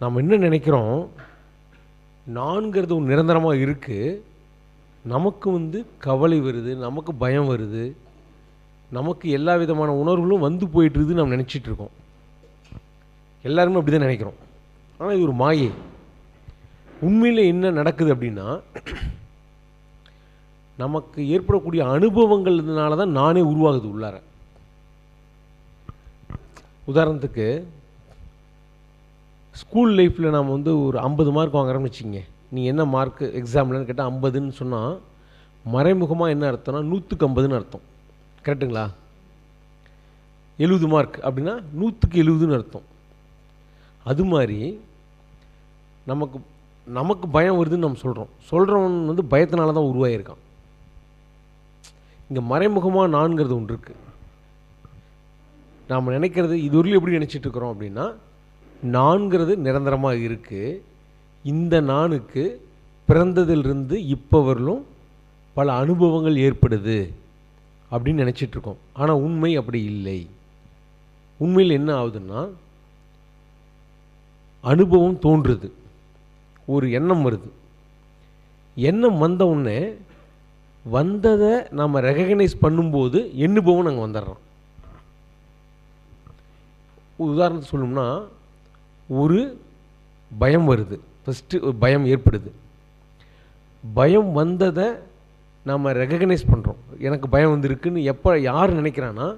நாம் என்ன நினைக்கிறோம்? நான்கிறது ஒரு நிரந்தரமாக இருக்குது நமக்கு வந்து கவலை வருது நமக்கு பயம் வருது நமக்கு எல்லா விதமான உணர்வுகளும் வந்து போயிட்டுருது நம்ம நினச்சிட்டு இருக்கோம். எல்லாருமே அப்படி தான் நினைக்கிறோம். ஆனால் இது ஒரு மாயை. உண்மையில் என்ன நடக்குது அப்படின்னா நமக்கு ஏற்படக்கூடிய அனுபவங்கள்னால தான் நானே உருவாகுது உள்ளார. உதாரணத்துக்கு ஸ்கூல் லைஃப்பில் நாம் வந்து ஒரு ஐம்பது மார்க் வாங்குறோம்னு வச்சுங்க நீ என்ன மார்க் எக்ஸாம்லன்னு கேட்டால் ஐம்பதுன்னு சொன்னால் மறைமுகமாக என்ன அர்த்தம்னா நூற்றுக்கு ஐம்பதுன்னு அர்த்தம். கரெக்டுங்களா எழுபது மார்க் அப்படின்னா நூற்றுக்கு எழுபதுன்னு அர்த்தம். அது மாதிரி நமக்கு நமக்கு பயம் வருதுன்னு நம்ம சொல்கிறோம் சொல்கிறவன் வந்து பயத்தினால தான் உருவாகியிருக்கான் இங்கே மறைமுகமாக நான்கிறது ஒன்று இருக்குது நாம் நினைக்கிறது இதுவரையிலும் எப்படி நினச்சிட்டு இருக்கிறோம் அப்படின்னா நான்கிறது நிரந்தரமாக இருக்குது இந்த நானுக்கு பிறந்ததிலிருந்து இப்போ வரலும் பல அனுபவங்கள் ஏற்படுது அப்படின்னு நினச்சிட்ருக்கோம் ஆனால் உண்மை அப்படி இல்லை. உண்மையில் என்ன ஆகுதுன்னா அனுபவம் தோன்றுது. ஒரு எண்ணம் வருது. எண்ணம் வந்த உடனே வந்ததை நாம் ரெகக்னைஸ் பண்ணும்போது எண்ணுபவம் நாங்கள் வந்துடுறோம் உதாரணத்துக்கு சொல்லணும்னா ஒரு பயம் வருது. ஃபஸ்ட்டு ஒரு பயம் ஏற்படுது. பயம் வந்ததை நாம் ரெகக்னைஸ் பண்ணுறோம் எனக்கு பயம் வந்திருக்குன்னு எப்போ யார் நினைக்கிறான்னா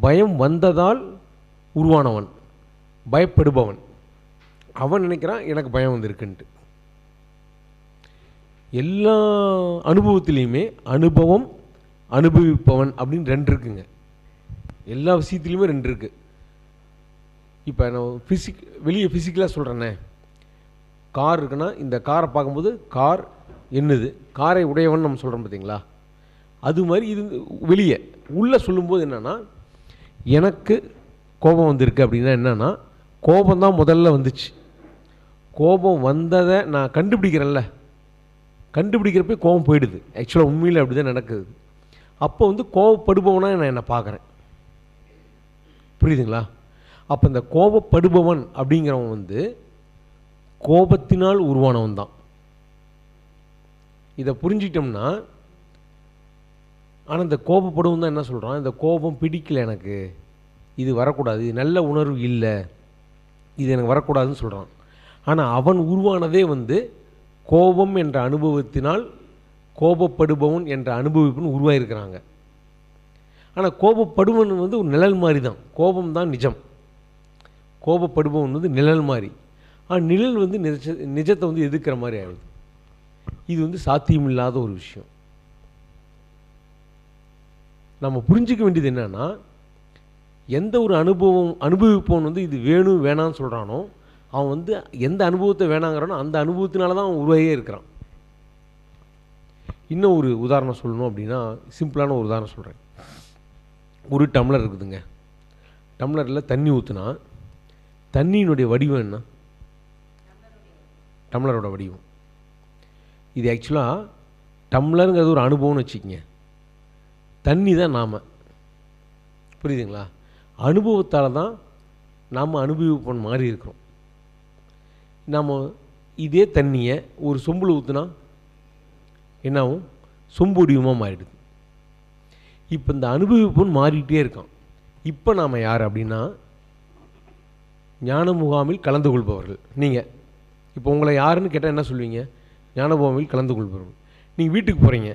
பயம் வந்ததால் உருவானவன் பயப்படுபவன். அவன் நினைக்கிறான் எனக்கு பயம் வந்திருக்குன்ட்டு. எல்லா அனுபவத்திலையுமே அனுபவம் அனுபவிப்பவன் அப்படின்னு ரெண்டு இருக்குங்க. எல்லா விஷயத்துலையுமே ரெண்டு இருக்குது இப்போ நான் ஃபிசிக் வெளியே ஃபிசிக்கலாக சொல்கிறேன்னே கார் இருக்குன்னா இந்த காரை பார்க்கும்போது கார் என்னது? காரை உடையவன் நம்ம சொல்கிறோம் பார்த்தீங்களா அது மாதிரி இது வெளியே உள்ளே சொல்லும்போது என்னென்னா எனக்கு கோபம் வந்திருக்கு அப்படின்னா என்னென்னா கோபம் தான் முதல்ல வந்துச்சு. கோபம் வந்ததை நான் கண்டுபிடிக்கிறேன்ல. கண்டுபிடிக்கிறப்ப கோபம் போயிடுது. ஆக்சுவலாக உண்மையில் அப்படி தான் நடக்குது. அப்போ வந்து கோபப்படுபவனாக நான் என்னை பார்க்குறேன். புரியுதுங்களா? அப்போ இந்த கோபப்படுபவன் அப்படிங்கிறவன் வந்து கோபத்தினால் உருவானவன் தான் இதை புரிஞ்சிட்டோம்னா ஆனால் இந்த கோபப்படுவன் தான் என்ன சொல்கிறான் இந்த கோபம் பிடிக்கல எனக்கு. இது வரக்கூடாது. இது நல்ல உணர்வு இல்லை. இது எனக்கு வரக்கூடாதுன்னு சொல்கிறான் ஆனால் அவன் உருவானதே வந்து கோபம் என்ற அனுபவத்தினால் கோபப்படுபவன் என்ற அனுபவிப்புன்னு உருவாயிருக்கிறாங்க. ஆனால் கோபப்படுவன் வந்து ஒரு நிழல் மாதிரி தான் கோபம் தான் நிஜம். கோபப்படுபவன் வந்து நிழல் மாதிரி. ஆனால் நிழல் வந்து நிஜ நிஜத்தை வந்து எதிர்க்கிற மாதிரி ஆகுது இது வந்து சாத்தியமில்லாத ஒரு விஷயம். நம்ம புரிஞ்சிக்க வேண்டியது என்னென்னா எந்த ஒரு அனுபவம் அனுபவிப்பவன் வந்து இது வேணும் வேணான்னு சொல்கிறானோ அவன் வந்து எந்த அனுபவத்தை வேணாங்கிறானோ அந்த அனுபவத்தினால தான் அவன் உருவாகியே இருக்கிறான். இன்னும் ஒரு உதாரணம் சொல்லணும் அப்படின்னா சிம்பிளான ஒரு உதாரணம் சொல்கிறேன் ஒரு டம்ளர் இருக்குதுங்க. டம்ளரில் தண்ணி ஊற்றுனா தண்ணியினுடைய வடிவம் என்ன? டம்ளரோட வடிவம். இது ஆக்சுவலாக டம்ளருங்கிறது ஒரு அனுபவம்னு வச்சுக்கோங்க. தண்ணி தான் நாம். புரியுதுங்களா? அனுபவத்தால் தான் நாம் அனுபவிப்போம் மாதிரி இருக்கிறோம். நாம் இதே தண்ணியை ஒரு சொம்பில் ஊற்றுனா என்னாகும் சொம்பு வடிவமாக மாறிடுது. இப்போ இந்த அனுபவிப்போன் மாறிக்கிட்டே இருக்கான். இப்போ நாம் யார் அப்படின்னா ஞான முகாமில் கலந்து கொள்பவர்கள் நீங்கள் இப்போ உங்களை யாருன்னு கேட்டால் என்ன சொல்லுவீங்க ஞான முகாமில் கலந்து கொள்பவர்கள் நீங்கள் வீட்டுக்கு போகிறீங்க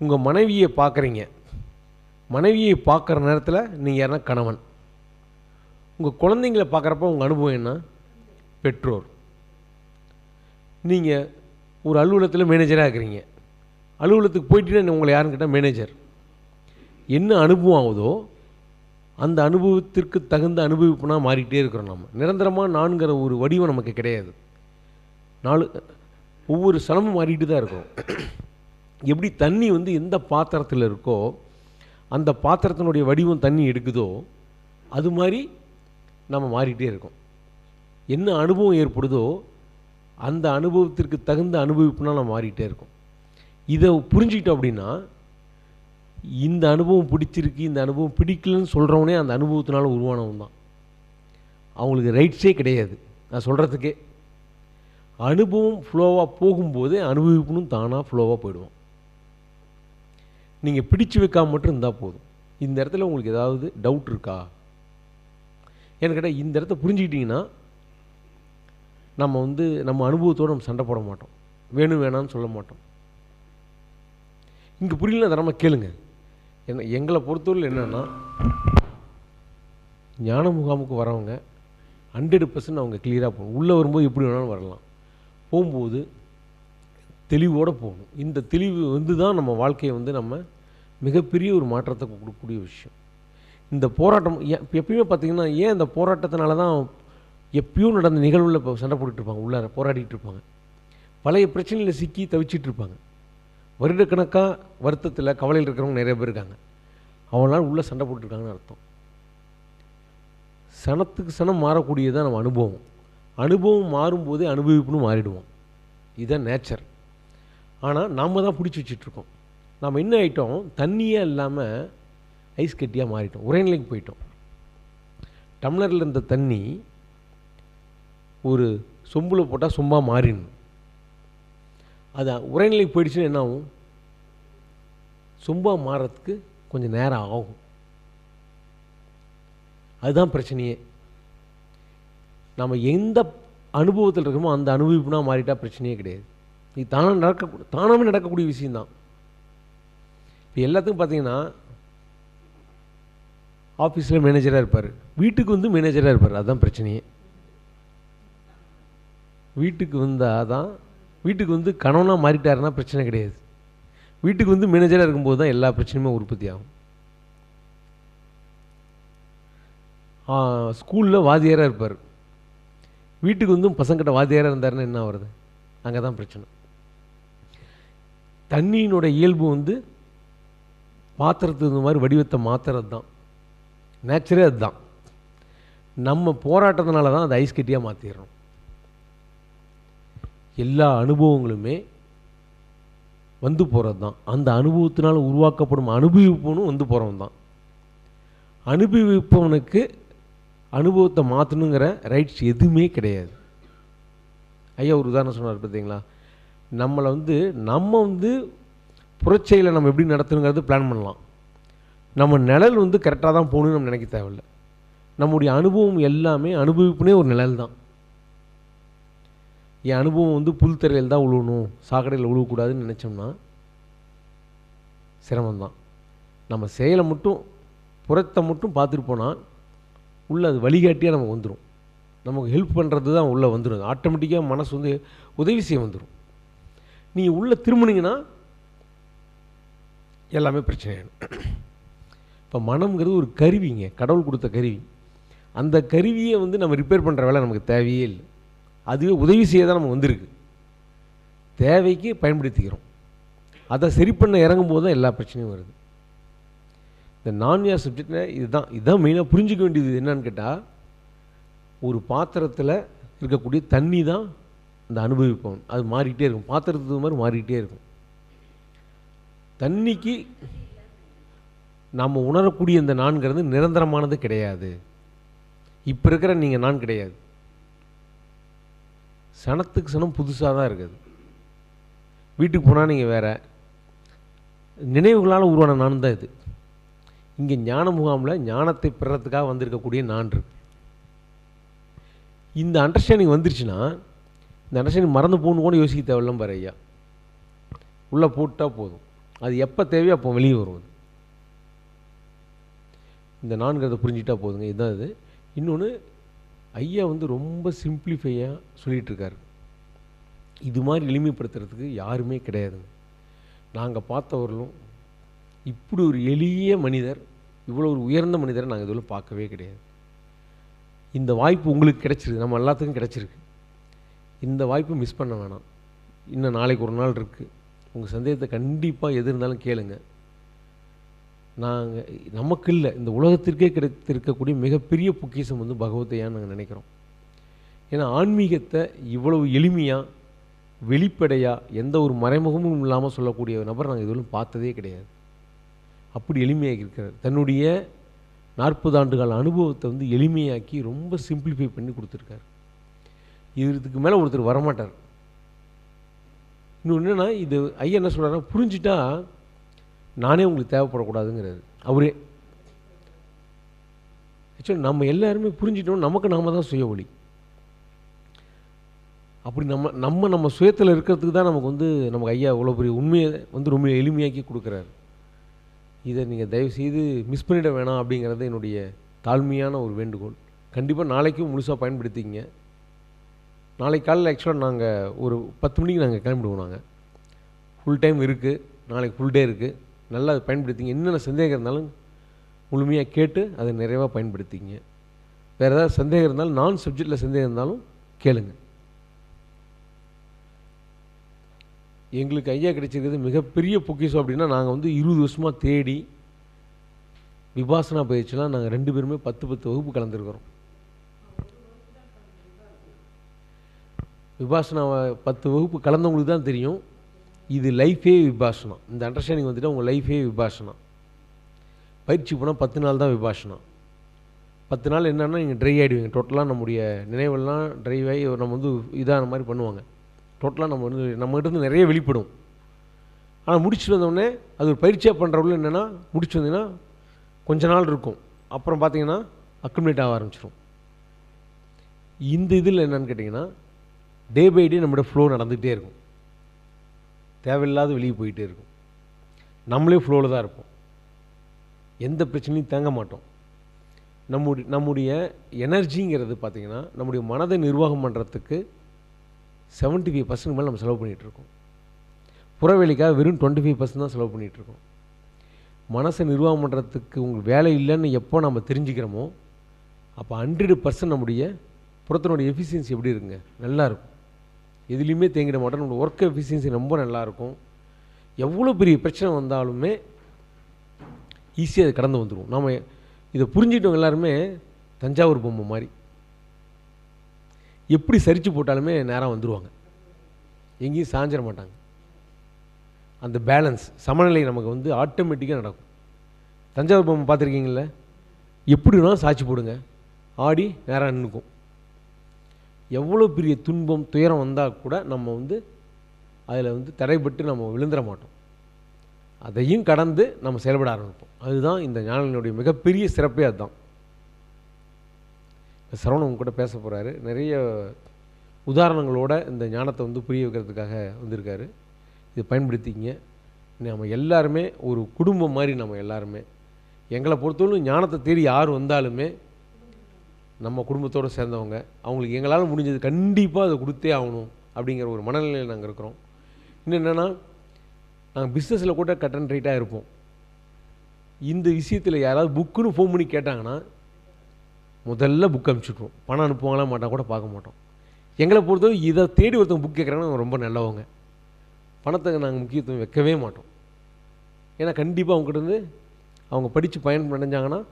உங்கள் மனைவியை பார்க்குறீங்க. மனைவியை பார்க்குற நேரத்தில் நீங்கள் யாருன்னா கணவன். உங்கள் குழந்தைங்கள பார்க்குறப்ப உங்கள் அனுபவம் என்ன? பெற்றோர். நீங்கள் ஒரு அலுவலகத்தில் மேனேஜராக இருக்கிறீங்க. அலுவலகத்துக்கு போயிட்டீங்கன்னா உங்களை யாருன்னு கேட்டால் மேனேஜர் என்ன அனுபவம் ஆகுதோ அந்த அனுபவத்திற்கு தகுந்த அனுபவிப்புனா மாறிக்கிட்டே இருக்கிறோம் நம்ம நிரந்தரமாக நான்கிற ஒரு வடிவம் நமக்கு கிடையாது. நாலு ஒவ்வொரு சலமும் மாறிட்டு தான் இருக்கும். எப்படி தண்ணி வந்து எந்த பாத்திரத்தில் இருக்கோ அந்த பாத்திரத்தினுடைய வடிவம் தண்ணி எடுக்குதோ அது மாதிரி நம்ம மாறிட்டே இருக்கோம். என்ன அனுபவம் ஏற்படுதோ அந்த அனுபவத்திற்கு தகுந்த அனுபவிப்புனா நம்ம மாறிட்டே இருக்கோம். இதை புரிஞ்சுக்கிட்டோம் அப்படின்னா இந்த அனுபவம் பிடிச்சிருக்கு இந்த அனுபவம் பிடிக்கலன்னு சொல்கிறவனே அந்த அனுபவத்தினால உருவானவன் தான். அவங்களுக்கு ரைட்ஸே கிடையாது நான் சொல்கிறதுக்கே அனுபவம் ஃப்ளோவாக போகும்போது அனுபவிப்புனும் தானாக ஃப்ளோவாக போயிடுவோம் நீங்கள் பிடிச்சு வைக்காம மட்டும் இருந்தால் போதும். இந்த இடத்துல உங்களுக்கு ஏதாவது டவுட் இருக்கா? ஏன்னு கேட்டால் இந்த இடத்த புரிஞ்சுக்கிட்டிங்கன்னா நம்ம வந்து நம்ம அனுபவத்தோடு நம்ம சண்டை போட மாட்டோம். வேணும் வேணாம்னு சொல்ல மாட்டோம். இங்கே புரியலன்னா தரமாக கேளுங்கள் என்ன எங்களை பொறுத்தவரையில் என்னென்னா ஞான முகாமுக்கு வரவங்க ஹண்ட்ரட் பர்சன்ட் அவங்க கிளியராக போகணும். உள்ளே வரும்போது எப்படி வேணாலும் வரலாம். போகும்போது தெளிவோடு போகணும். இந்த தெளிவு வந்து தான் நம்ம வாழ்க்கையை வந்து நம்ம மிகப்பெரிய ஒரு மாற்றத்தை கொடுக்கக்கூடிய விஷயம். இந்த போராட்டம் ஏன் எப்பயுமே பார்த்தீங்கன்னா ஏன் இந்த போராட்டத்தினால தான் எப்பயும் நடந்த நிகழ்வில் இப்போ சண்டை போட்டுட்ருப்பாங்க உள்ளார போராடிட்டு இருப்பாங்க. பழைய பிரச்சனையில் சிக்கி தவிச்சிட்டு இருப்பாங்க. வருடக்கணக்காக வருத்தத்தில் கவலையில் இருக்கிறவங்க நிறைய பேர் இருக்காங்க. அவங்களால உள்ளே சண்டை போட்டுருக்காங்கன்னு அர்த்தம். சனத்துக்கு சனம் மாறக்கூடியதான் நம்ம அனுபவம். அனுபவம் மாறும்போதே அனுபவிப்புன்னு மாறிடுவோம். இதுதான் நேச்சர் ஆனால் நாம் தான் பிடிச்சி வச்சிட்ருக்கோம். நாம் என்ன ஆகிட்டோம் தண்ணியே இல்லாமல் ஐஸ் கட்டியாக மாறிட்டோம். உரைநிலைக்கு போயிட்டோம். டம்ளரில் இருந்த தண்ணி ஒரு சொம்பில் போட்டால் சொம்பாக மாறிடணும். அது உரைநிலை போயிடுச்சுன்னா என்ன ஆகும் சொம்பாக மாறுறதுக்கு கொஞ்சம் நேரம் ஆகும். அதுதான் பிரச்சனையே. நம்ம எந்த அனுபவத்தில் இருக்கோமோ அந்த அனுபவிப்புனா மாறிட்டால் பிரச்சனையே கிடையாது. இது தானாக நடக்க தானாகவே நடக்கக்கூடிய விஷயந்தான் இப்போ எல்லாத்துக்கும் பார்த்தீங்கன்னா ஆஃபீஸில் மேனேஜராக இருப்பார். வீட்டுக்கு வந்து மேனேஜராக இருப்பார். அதுதான் பிரச்சனையே. வீட்டுக்கு வந்தால் தான் வீட்டுக்கு வந்து கணவனாக மாறிட்டாருன்னா பிரச்சனை கிடையாது. வீட்டுக்கு வந்து மேனேஜராக இருக்கும்போது தான் எல்லா பிரச்சனையுமே உற்பத்தி ஆகும் ஸ்கூலில் வாத்தியாராக இருப்பார். வீட்டுக்கு வந்து பசங்கிட்ட வாத்தியாராக இருந்தாருன்னா என்ன வருது அங்கே தான் பிரச்சனை. தண்ணியினுடைய இயல்பு வந்து பாத்திரத்துக்கு இந்த மாதிரி வடிவத்தை மாற்றுறது தான் நேச்சரே அதுதான். நம்ம போராட்டத்தினால தான் அதை ஐஸ் கட்டியாக மாற்றிடுறோம் எல்லா அனுபவங்களுமே வந்து போகிறது தான் அந்த அனுபவத்தினால் உருவாக்கப்படும் அனுபவிப்பவனும் வந்து போகிறவன் தான் அனுபவிப்பவனுக்கு அனுபவத்தை மாற்றணுங்கிற ரைட்ஸ் எதுவுமே கிடையாது. ஐயா ஒரு உதாரணம் சொன்னார் பார்த்தீங்களா நம்மளை வந்து நம்ம வந்து புறச்செயலை நம்ம எப்படி நடத்தணுங்கிறது பிளான் பண்ணலாம். நம்ம நிழல் வந்து கரெக்டாக தான் போகணும்னு நம்ம நினைக்க தேவையில்ல. நம்முடைய அனுபவம் எல்லாமே அனுபவிப்புனே ஒரு நிழல் தான் என் அனுபவம் வந்து புல் தரையில் தான் உழுவணும் சாக்கடையில் உழுவக்கூடாதுன்னு நினச்சோம்னா சிரமம்தான். நம்ம செயலை மட்டும் புறத்தை மட்டும் பார்த்துட்டு போனால் உள்ளே அது வழிகாட்டியாக நமக்கு வந்துடும் நமக்கு ஹெல்ப் பண்ணுறது தான் உள்ளே வந்துடும் ஆட்டோமேட்டிக்காக மனசு வந்து உதவி செய்ய வந்துடும் நீங்கள் உள்ளே திரும்பினீங்கன்னா எல்லாமே பிரச்சனை ஆகிடும் இப்போ மனம்ங்கிறது ஒரு கருவிங்க கடவுள் கொடுத்த கருவி. அந்த கருவியை வந்து நம்ம ரிப்பேர் பண்ணுற வேலை நமக்கு தேவையே இல்லை. அதுவே உதவி செய்ய தான் நம்ம வந்திருக்கு. தேவைக்கு பயன்படுத்திக்கிறோம். அதை சரி பண்ண இறங்கும் போது தான் எல்லா பிரச்சனையும் வருது. இந்த நான்யா சப்ஜெக்டில் இதுதான் இதுதான் மெயினாக புரிஞ்சிக்க வேண்டியது என்னன்னு கேட்டால் ஒரு பாத்திரத்தில் இருக்கக்கூடிய தண்ணி தான் அந்த அனுபவிப்பவன். அது மாறிக்கிட்டே இருக்கும். பாத்திரத்துக்கு மாதிரி மாறிக்கிட்டே இருக்கும். தண்ணிக்கு நாம் உணரக்கூடிய இந்த நான்கிறது நிரந்தரமானது கிடையாது. இப்போ இருக்கிற நீங்கள் நான் கிடையாது. சனத்துக்கு சனம் புதுசாக தான் இருக்குது. வீட்டுக்கு போனால் நீங்கள் வேற. நினைவுகளால் உருவான நான் தான் இது. இங்கே ஞான முகாமில் ஞானத்தை பெறத்துக்காக வந்திருக்கக்கூடிய நான் இருக்கு. இந்த அண்டர்ஸ்டாண்டிங் வந்துருச்சுன்னா இந்த அண்டர்ஸ்டாண்டிங் மறந்து போகணும் கூட யோசிக்க தேவையில்லாம் பாரு ஐயா. உள்ளே போட்டால் போதும். அது எப்போ தேவையோ அப்போ வெளியே வரும் அது. இந்த நான்கிறத புரிஞ்சிட்டா போதுங்க. இதுதான் இது. இன்னொன்று ஐயா வந்து ரொம்ப சிம்பிளிஃபையாக சொல்லிகிட்ருக்காரு இது மாதிரி எளிமைப்படுத்துறதுக்கு யாருமே கிடையாதுங்க. நாங்கள் பார்த்தவர்களும் இப்படி ஒரு எளிய மனிதர் இவ்வளோ ஒரு உயர்ந்த மனிதரை நாங்கள் இதுவரை பார்க்கவே கிடையாது. இந்த வாய்ப்பு உங்களுக்கு கிடைச்சிருக்கு நம்ம எல்லாத்துக்கும் கிடச்சிருக்கு. இந்த வாய்ப்பு மிஸ் பண்ண வேணாம். இன்னும் நாளைக்கு ஒரு நாள் இருக்குது உங்கள் சந்தேகத்தை கண்டிப்பாக எது இருந்தாலும் கேளுங்கள் நாங்கள் நமக்கு இல்லை இந்த உலகத்திற்கே கிடைத்திருக்கக்கூடிய மிகப்பெரிய பொக்கிஷம் வந்து பகவத்தையான்னு நாங்கள் நினைக்கிறோம். ஏன்னா ஆன்மீகத்தை இவ்வளவு எளிமையாக வெளிப்படையாக எந்த ஒரு மறைமுகமும் இல்லாமல் சொல்லக்கூடிய நபர் நாங்கள் இதுவரையும் பார்த்ததே கிடையாது. அப்படி எளிமையாக இருக்கிறார். தன்னுடைய நாற்பது ஆண்டுகால அனுபவத்தை வந்து எளிமையாக்கி ரொம்ப சிம்பிளிஃபை பண்ணி கொடுத்துருக்காரு. இதுக்கு மேலே ஒருத்தர் வரமாட்டார். இன்னொன்று என்னென்னா இது ஐயா என்ன சொல்கிறாருன்னா புரிஞ்சிட்டா நானே உங்களுக்கு தேவைப்படக்கூடாதுங்கிறது அவரே. ஆக்சுவலி நம்ம எல்லாருமே புரிஞ்சிட்டோம் நமக்கு நாம தான் சுய ஒளி. அப்படி நம்ம நம்ம நம்ம சுயத்தில் இருக்கிறதுக்கு தான் நமக்கு வந்து நமக்கு ஐயா இவ்வளோ பெரிய உண்மையை வந்து ரொம்ப எளிமையாக்கி கொடுக்குறாரு. இதை நீங்கள் தயவுசெய்து மிஸ் பண்ணிட வேணாம் அப்படிங்கிறது என்னுடைய தாழ்மையான ஒரு வேண்டுகோள். கண்டிப்பாக நாளைக்கும் முழுசாக பயன்படுத்திங்க நாளைக்கு காலையில் ஆக்சுவலாக நாங்கள் ஒரு பத்து மணிக்கு நாங்கள் கிளம்பிடுவோம் நாங்கள் ஃபுல் டைம் இருக்குது நாளைக்கு ஃபுல் டே இருக்குது நல்லா அதை பயன்படுத்திங்க. என்னென்ன சந்தேகம் இருந்தாலும் முழுமையாக கேட்டு அதை நிறைவாக பயன்படுத்திங்க. வேறு ஏதாவது சந்தேகம் இருந்தாலும் நான் சப்ஜெக்டில் சந்தேகம் இருந்தாலும் கேளுங்க. எங்களுக்கு ஐயா கிடைச்சிருக்கிறது மிகப்பெரிய பொக்கிஷம் அப்படின்னா நாங்கள் வந்து இருபது வருஷமாக தேடி விபாசனா பயிற்சிலாம் நாங்கள் ரெண்டு பேருமே பத்து பத்து வகுப்பு கலந்துருக்கிறோம். விபாசனா பத்து வகுப்பு கலந்தவங்களுக்கு தான் தெரியும். இது லைஃபே விபாசனம். இந்த அண்டர்ஸ்டாண்டிங் வந்துட்டு உங்கள் லைஃபே விபாசனம். பயிற்சி போனால் பத்து நாள் தான் விபாசனம். பத்து நாள் என்னென்னா நீங்கள் ட்ரை ஆகிடுவீங்க டோட்டலாக நம்முடைய நினைவெல்லாம் ட்ரைவ் ஆகி நம்ம வந்து இதான மாதிரி பண்ணுவாங்க. டோட்டலாக நம்ம வந்து நம்மகிட்டருந்து நிறைய வெளிப்படும். ஆனால் முடிச்சுட்டு வந்தோடனே அது ஒரு பயிற்சியாக பண்ணுறவங்களும் என்னென்னா முடிச்சு வந்தீங்கன்னா கொஞ்ச நாள் இருக்கும். அப்புறம் பார்த்தீங்கன்னா அக்குமுலேட் ஆக ஆரம்பிச்சிடும் இந்த இதில் என்னன்னு கேட்டிங்கன்னா டே பை டே நம்மளோட ஃப்ளோ நடந்துகிட்டே இருக்கும். தேவையில்லாத வெளியே போயிட்டே இருக்கும். நம்மளே ஃப்ளோவில் தான் இருப்போம். எந்த பிரச்சனையும் தேங்க மாட்டோம். நம்முடைய நம்முடைய எனர்ஜிங்கிறது பார்த்திங்கன்னா நம்முடைய மனதை நிர்வாகம் பண்ணுறதுக்கு செவன்ட்டி ஃபைவ் பர்சன்ட் மேலே நம்ம செலவு பண்ணிகிட்ருக்கோம் புறவெளிக்காக வெறும் டுவெண்ட்டி ஃபைவ் பர்சன்ட் தான் செலவு பண்ணிகிட்ருக்கோம் மனசை நிர்வாகம் பண்ணுறதுக்கு உங்களுக்கு வேலை இல்லைன்னு எப்போ நம்ம தெரிஞ்சுக்கிறோமோ அப்போ ஹண்ட்ரடு பர்சன்ட் நம்முடைய புறத்தினுடைய எஃபிஷியன்சி எப்படி இருக்குங்க? நல்லா இருக்கும். எதுலேயுமே தேங்கிட மாட்டோம் நம்மளோட ஒர்க் எஃபிஷியன்சி ரொம்ப நல்லாயிருக்கும். எவ்வளோ பெரிய பிரச்சனை வந்தாலுமே ஈஸியாக அதை கடந்து வந்துடுவோம் நாம் இதை புரிஞ்சிட்டவங்க எல்லாருமே தஞ்சாவூர் பொம்மை மாதிரி. எப்படி சரித்து போட்டாலுமே நேராக வந்துடுவாங்க எங்கேயும் சாஞ்சிட மாட்டாங்க. அந்த பேலன்ஸ் சமநிலை நமக்கு வந்து ஆட்டோமேட்டிக்காக நடக்கும். தஞ்சாவூர் பொம்மை பார்த்துருக்கீங்கள எப்படி வேணாலும் சாட்சி போடுங்க. ஆடி நேராக நின்றுக்கும் எவ்வளோ பெரிய துன்பம் துயரம் வந்தால் கூட நம்ம வந்து அதில் வந்து தடைப்பட்டு நம்ம விழுந்துட மாட்டோம். அதையும் கடந்து நம்ம செயல்பட ஆரம்பிப்போம். அதுதான் இந்த ஞானினுடைய மிகப்பெரிய சிறப்பே அதுதான். இப்போ சரவணன் உங்க கூட பேச போகிறாரு நிறைய உதாரணங்களோட இந்த ஞானத்தை வந்து புரிய வைக்கிறதுக்காக வந்திருக்காரு. இதை பயன்படுத்திக்கிங்க. நம்ம எல்லாருமே ஒரு குடும்பம் மாதிரி நம்ம எல்லாருமே. எங்களை பொறுத்தவரைக்கும் ஞானத்தை தேடி யார் வந்தாலுமே நம்ம குடும்பத்தோடு சேர்ந்தவங்க அவங்களுக்கு எங்களால் முடிஞ்சது கண்டிப்பாக அதை கொடுத்தே ஆகணும் அப்படிங்கிற ஒரு மனநிலையில் நாங்கள் இருக்கிறோம். இன்னும் என்னென்னா நாங்கள் பிஸ்னஸில் கூட கட் அண்ட் ரைட்டாக இருப்போம். இந்த விஷயத்தில் யாராவது புக்குன்னு ஃபோன் பண்ணி கேட்டாங்கன்னா முதல்ல புக் அனுப்பிச்சுட்ருவோம். பணம் அனுப்புவாங்களா மாட்டா கூட பார்க்க மாட்டோம். எங்களை பொறுத்தவரை இதை தேடி ஒருத்தவங்க புக் கேட்குறாங்கன்னா ரொம்ப நல்லவங்க. பணத்தை நாங்கள் முக்கியத்துவம் வைக்கவே மாட்டோம். ஏன்னா கண்டிப்பாக அவங்ககிட்ட இருந்து அவங்க படித்து பயன் அடைஞ்சாங்கன்னா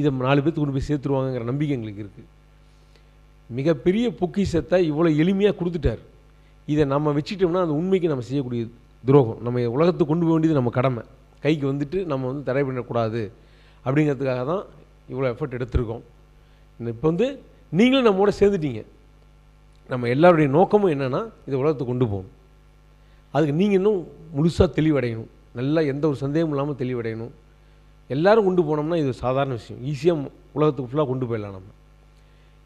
இதை நாலு பேர்த்து கொண்டு போய் சேர்த்துருவாங்கங்கிற நம்பிக்கை எங்களுக்கு இருக்குது மிகப்பெரிய பொக்கிஷத்தை இவ்வளோ எளிமையாக கொடுத்துட்டார். இதை நம்ம வச்சுட்டோம்னா அந்த உண்மைக்கு நம்ம செய்யக்கூடிய துரோகம். நம்ம உலகத்துக்கு கொண்டு போக வேண்டியது நம்ம கடமை. கைக்கு வந்துட்டு நம்ம வந்து தடை பண்ணக்கூடாது அப்படிங்கிறதுக்காக தான் இவ்வளோ எஃபர்ட் எடுத்திருக்கோம். இப்போ வந்து நீங்களும் நம்மோட சேர்ந்துட்டீங்க. நம்ம எல்லாருடைய நோக்கமும் என்னென்னா இதை உலகத்துக்கு கொண்டு போகணும். அதுக்கு நீங்கள் இன்னும் முழுசாக தெளிவடையணும். நல்லா எந்த ஒரு சந்தேகமும் இல்லாமல் தெளிவடையணும். எல்லாரும் கொண்டு போனோம்னா இது சாதாரண விஷயம். ஈஸியாக உலகத்துக்கு ஃபுல்லாக கொண்டு போயிடலாம் நம்ம.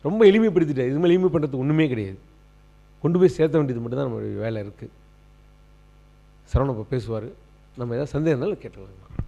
ரொம்ப எளிமைப்படுத்திட்டேன் இதுமாதிரி எளிமை பண்ணுறதுக்கு ஒன்றுமே கிடையாது. கொண்டு போய் சேர்த்த வேண்டியது மட்டும்தான் நம்மளுடைய வேலை இருக்குது சரவணன் பேசுவார். நம்ம ஏதாவது சந்தேகம் இருந்தாலும் கேட்டுக்கலாம்.